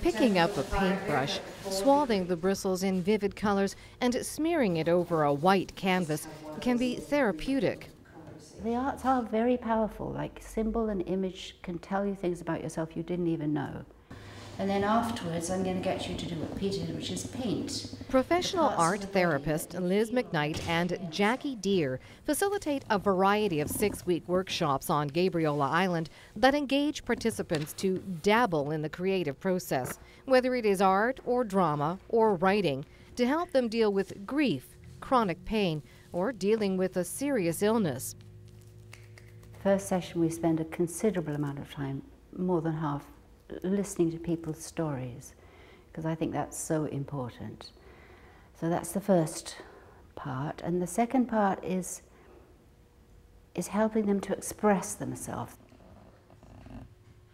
Picking up a paintbrush, swathing the bristles in vivid colors, and smearing it over a white canvas can be therapeutic. The arts are very powerful, like symbol and image can tell you things about yourself you didn't even know. And then afterwards, I'm going to get you to do what Peter did, which is paint. Professional art therapist Liz McKnight and Jackie Deer facilitate a variety of six week workshops on Gabriola Island that engage participants to dabble in the creative process, whether it is art or drama or writing, to help them deal with grief, chronic pain, or dealing with a serious illness. First session, we spend a considerable amount of time, more than half, listening to people's stories because I think that's so important. So that's the first part. And the second part is, is helping them to express themselves.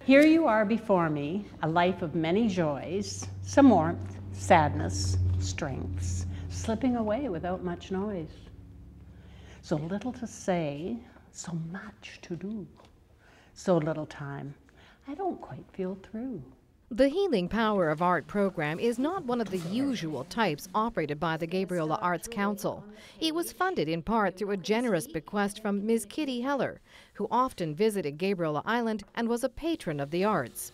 Here you are before me, a life of many joys, some warmth, sadness, strengths, slipping away without much noise. So little to say, so much to do, so little time, I don't quite feel through. The Healing Power of Art program is not one of the usual types operated by the Gabriola Arts Council. It was funded in part through a generous bequest from Ms. Kitty Heller, who often visited Gabriola Island and was a patron of the arts.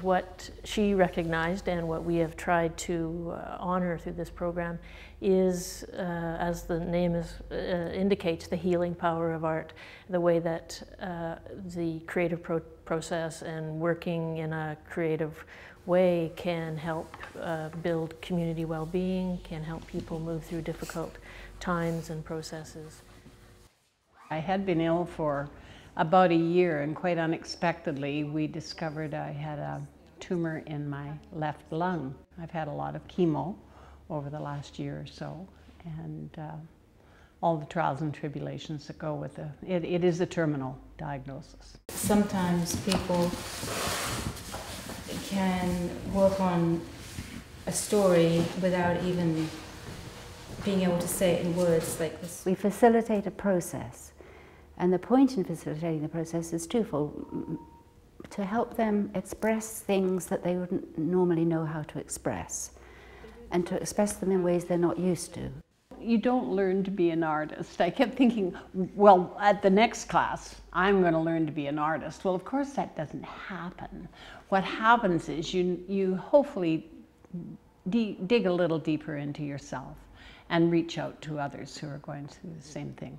What she recognized and what we have tried to uh, honor through this program is, uh, as the name is, uh, indicates, the healing power of art, the way that uh, the creative pro process and working in a creative way can help uh, build community well-being, can help people move through difficult times and processes. I had been ill for about a year and quite unexpectedly we discovered I had a tumor in my left lung. I've had a lot of chemo over the last year or so and uh, all the trials and tribulations that go with it. it. It is a terminal diagnosis. Sometimes people can work on a story without even being able to say it in words like this. We facilitate a process and the point in facilitating the process is twofold to help them express things that they wouldn't normally know how to express and to express them in ways they're not used to. You don't learn to be an artist. I kept thinking, well, at the next class, I'm going to learn to be an artist. Well, of course, that doesn't happen. What happens is you, you hopefully dig a little deeper into yourself and reach out to others who are going through the same thing.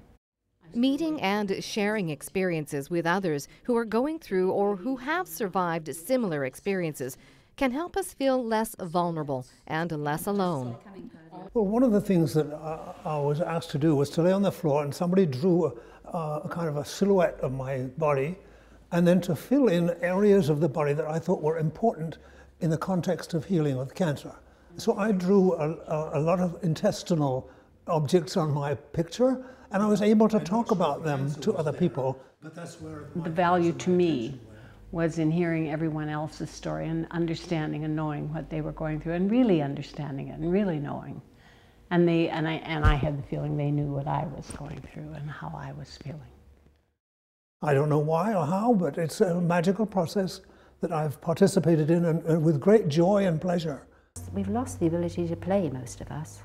Meeting and sharing experiences with others who are going through or who have survived similar experiences can help us feel less vulnerable and less alone. Well, one of the things that I, was asked to do was to lay on the floor and somebody drew a, a kind of a silhouette of my body and then to fill in areas of the body that I thought were important in the context of healing with cancer. So I drew a, a, a lot of intestinal objects on my picture and I was able to talk about them to other people. The value to me was in hearing everyone else's story and understanding and knowing what they were going through and really understanding it and really knowing. And, they, and, I, and I had the feeling they knew what I was going through and how I was feeling. I don't know why or how, but it's a magical process that I've participated in and, and with great joy and pleasure. We've lost the ability to play, most of us.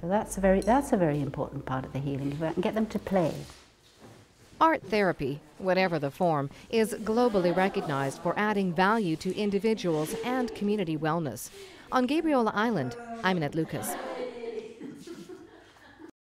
So that's a very, that's a very important part of the healing, and get them to play. Art therapy, whatever the form, is globally recognized for adding value to individuals and community wellness. On Gabriola Island, I'm Annette Lucas.